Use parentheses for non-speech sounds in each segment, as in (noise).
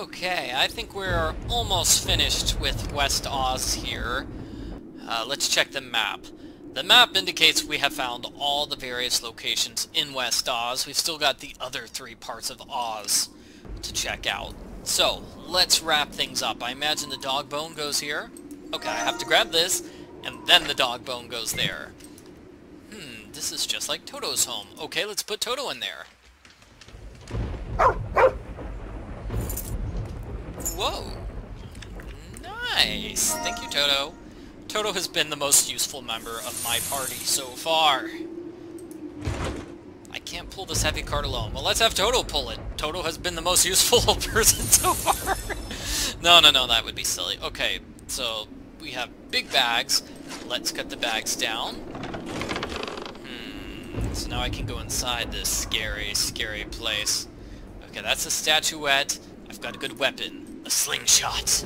Okay, I think we're almost finished with West Oz here. Uh, let's check the map. The map indicates we have found all the various locations in West Oz. We've still got the other three parts of Oz to check out. So, let's wrap things up. I imagine the dog bone goes here. Okay, I have to grab this, and then the dog bone goes there. Hmm, this is just like Toto's home. Okay, let's put Toto in there. Whoa. Nice. Thank you, Toto. Toto has been the most useful member of my party so far. I can't pull this heavy cart alone. Well, let's have Toto pull it. Toto has been the most (laughs) useful (laughs) person so far. (laughs) no, no, no, that would be silly. Okay, so we have big bags. Let's cut the bags down. Hmm, so now I can go inside this scary, scary place. Okay, that's a statuette. I've got a good weapon. A slingshot.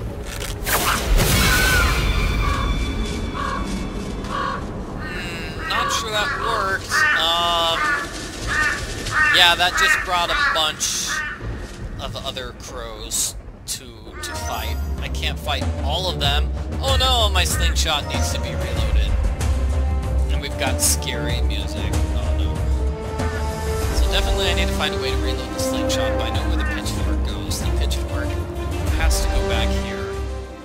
not sure that worked. Um, yeah, that just brought a bunch of other crows to to fight. I can't fight all of them. Oh no, my slingshot needs to be reloaded. And we've got scary music. Oh no. So definitely I need to find a way to reload the slingshot, but I know where the pitchfork goes. The pitchfork has to go back here.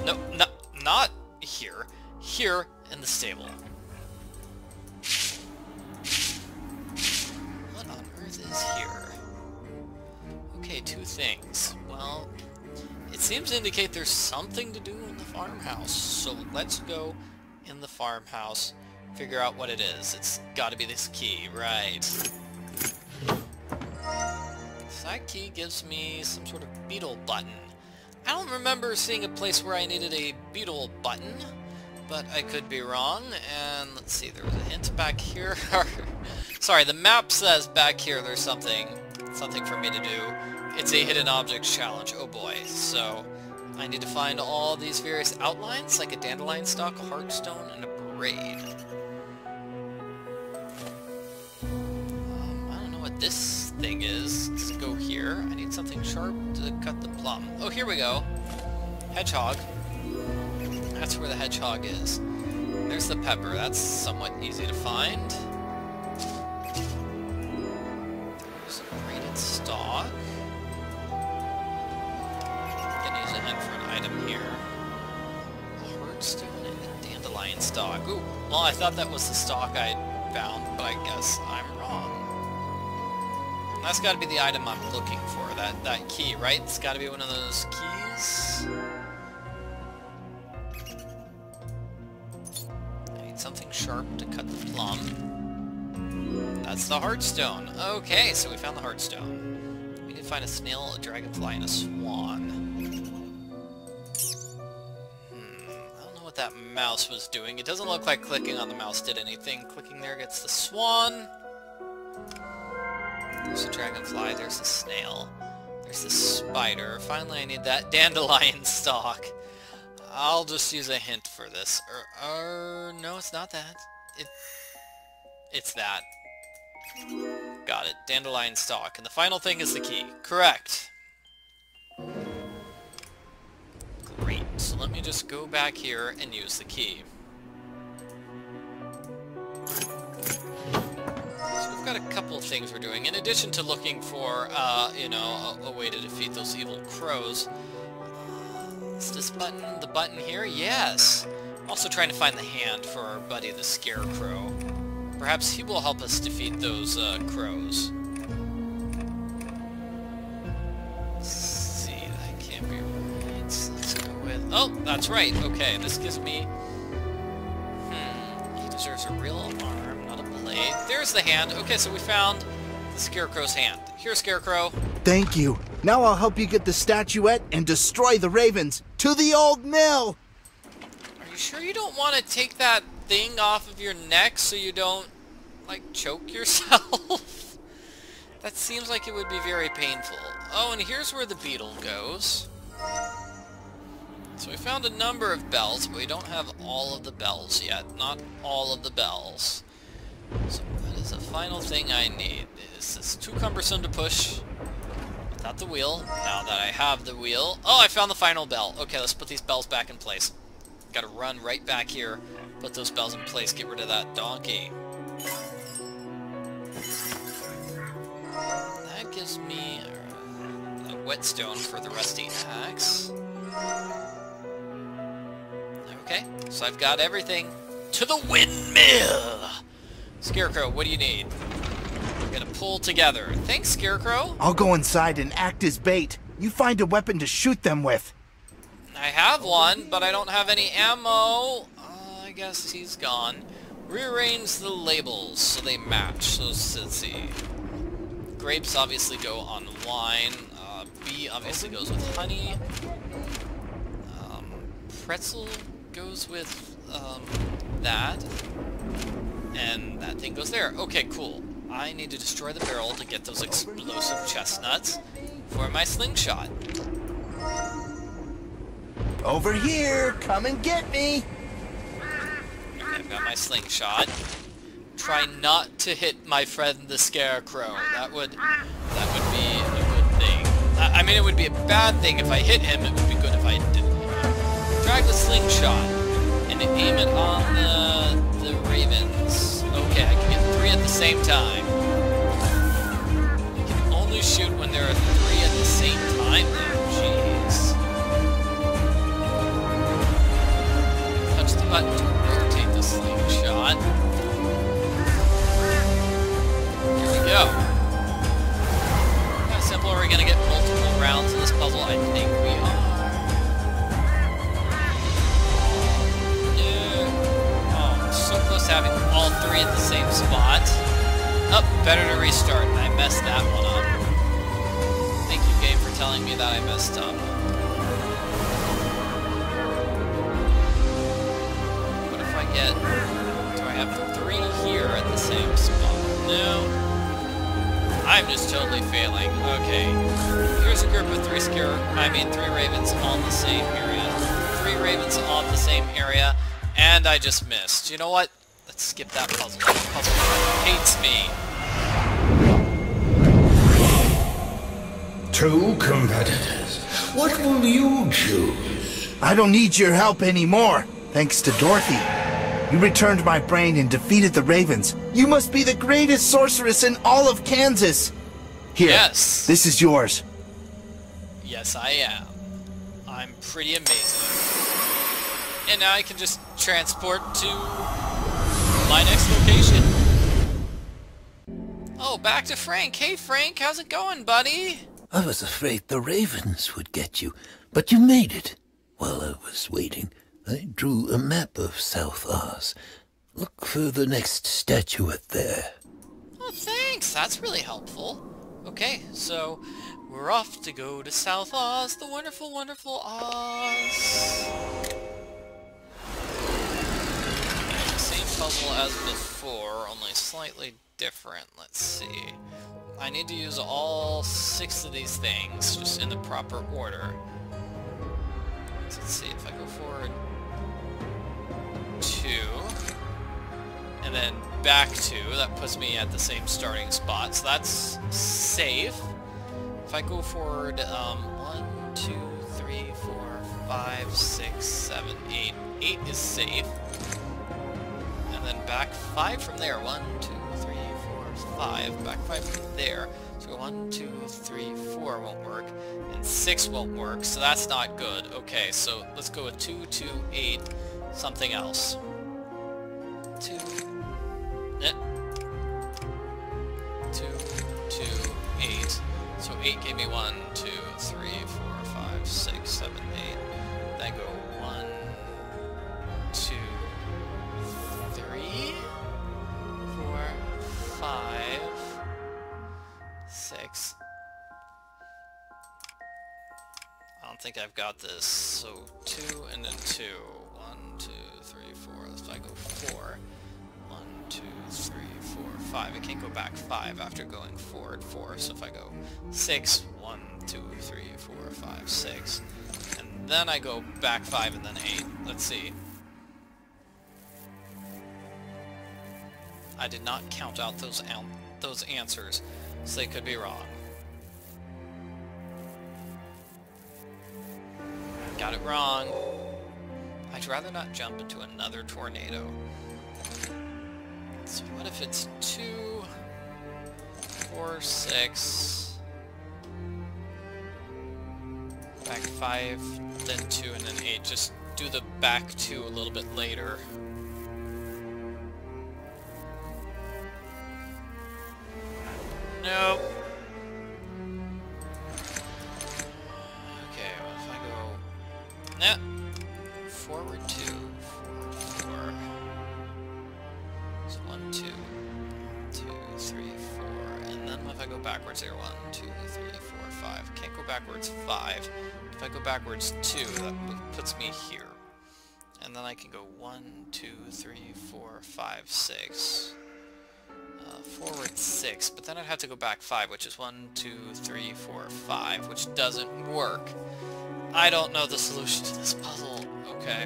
No, no not here. Here in the stable. What on earth is here? Okay, two things. Well, it seems to indicate there's something to do in the farmhouse. So let's go in the farmhouse, figure out what it is. It's got to be this key, right. that key gives me some sort of beetle button. I don't remember seeing a place where I needed a beetle button, but I could be wrong. And let's see, there was a hint back here. (laughs) Sorry, the map says back here there's something, something for me to do. It's a hidden objects challenge, oh boy. So, I need to find all these various outlines, like a dandelion stalk, a heartstone, and a braid. Um, I don't know what this thing is. Let's go here. I need something sharp to cut the plum. Oh, here we go. Hedgehog. That's where the hedgehog is. There's the pepper. That's somewhat easy to find. There's a stalk. item here. A heartstone and a dandelion stalk. Ooh, well I thought that was the stalk I found, but I guess wrong. That's gotta be the item I'm looking for, that, that key, right? It's gotta be one of those keys. I need something sharp to cut the plum. That's the heartstone. Okay, so we found the heartstone. We did find a snail, a dragonfly, and a swan. Hmm, I don't know what that mouse was doing. It doesn't look like clicking on the mouse did anything. Clicking there gets the swan. There's a dragonfly, there's a snail. There's a spider. Finally I need that (laughs) dandelion stalk. I'll just use a hint for this. Er, er, no, it's not that. It, it's that. Got it. Dandelion stalk. And the final thing is the key. Correct. Great. So let me just go back here and use the key. Couple of things we're doing. In addition to looking for, uh, you know, a, a, way to defeat those evil crows. Is this button the button here? Yes! Also trying to find the hand for our buddy the Scarecrow. Perhaps he will help us defeat those uh, crows. Oh, that's right. Okay, this gives me... Hmm, he deserves a real arm, not a blade. There's the hand. Okay, so we found the Scarecrow's hand. Here, Scarecrow. Thank you. Now I'll help you get the statuette and destroy the ravens. To the old mill! Are you sure you don't want to take that thing off of your neck so you don't, like, choke (laughs) yourself? that seems like it would be very painful. Oh, and here's where the beetle goes. So we found a number of bells, but we don't have all of the bells yet. Not all of the bells. So that is the final thing I need. This is too cumbersome to push? Without the wheel. Now that I have the wheel... Oh, I found the final bell. Okay, let's put these bells back in place. Gotta run right back here, put those bells in place, get rid of that donkey. That gives me a, a whetstone for the rusty axe. Okay, so I've got everything. To the windmill! Scarecrow, what do you need? We're gonna pull together. Thanks, Scarecrow. I'll go inside and act as bait. You find a weapon to shoot them with. I have one, but I don't have any ammo. Uh, I guess he's gone. Rearrange the labels so they match. So let's see. Grapes obviously go on wine. Uh, Bee obviously goes with honey. Um, pretzel goes with um, that. And that thing goes there. Okay, cool. I need to destroy the barrel to get those explosive chestnuts for my slingshot. Over here! Come and get me! I've got my slingshot. Try not to hit my friend the Scarecrow. That would that would be a good thing. I, I mean, it would be a bad thing if I hit him. It would be good if I didn't. Drag the slingshot and aim it on the the ravens. Three at the same time. You can only shoot when there are three at the same time, three at the same spot. Oh, better to restart. I messed that one up. Thank you, game, for telling me that I messed up. What if I get... Do I have three here at the same spot? No. I'm just totally failing. Okay. Here's a group of three scare... I mean, three ravens on the same area. Three ravens on the same area. And I just missed. You know what? Let's skip that puzzle. That puzzle hates me. Two competitors. What will you choose? I don't need your help anymore, thanks to Dorothy. You returned my brain and defeated the Ravens. You must be the greatest sorceress in all of Kansas. Here, Yes. this is yours. Yes, I am. I'm pretty amazing. And now I can just transport to my next location. Oh, back to Frank. Hey, Frank, how's it going, buddy? I was afraid the ravens would get you, but you made it. While I was waiting, I drew a map of South Oz. Look for the next statuette there. Oh, thanks. That's really helpful. Okay, so we're off to go to South Oz, the wonderful, wonderful Oz. Puzzle as before, only slightly different. Let's see. I need to use all six of these things, just in the proper order. Let's see, if I go forward two, and then back two, that puts me at the same starting spot, so that's safe. If I go forward, um, one, two, three, four, five, six, seven, eight. Eight is safe. Then back five from there. One, two, three, four, five. Back five from there. So one, two, three, four won't work. And six won't work, so that's not good. Okay, so let's go with two, two, eight, something else. Two. Eh. Two, two, eight. So eight gave me one, two, three, four, five, six, seven, got this. So two and then two. One, two, three, four. If I go four. One, two, three, four, five. I can't go back five after going forward four. So if I go six, one, two, three, four, five, six. And then I go back five and then eight. Let's see. I did not count out those those answers, so they could be wrong. Got it wrong. I'd rather not jump into another tornado. So what if it's two, four, six, back five, then two, and then eight. Just do the back two a little bit later. Nope. Backwards here, one, two, three, four, five. Can't go backwards five. If I go backwards two, that puts me here. And then I can go one, two, three, four, five, six. Uh, forward six, but then I'd have to go back five, which is one, two, three, four, five, which doesn't work. I don't know the solution to this puzzle. Okay.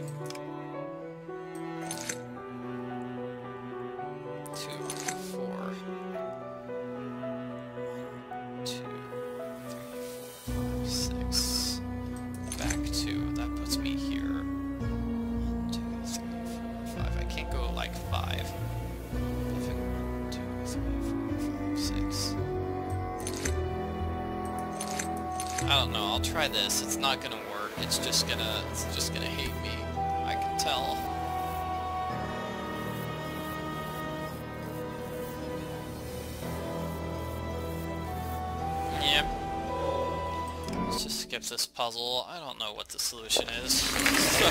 Oh, don't know, I'll try this. It's not gonna work. It's just gonna it's just gonna hate me. I can tell. Yep. Let's just skip this puzzle. I don't know what the solution is. (laughs) So,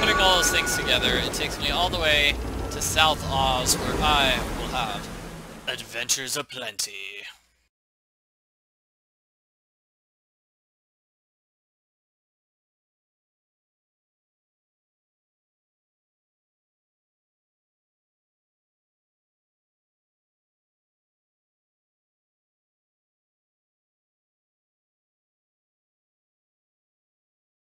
putting all those things together, it takes me all the way to South Oz where I will have adventures aplenty.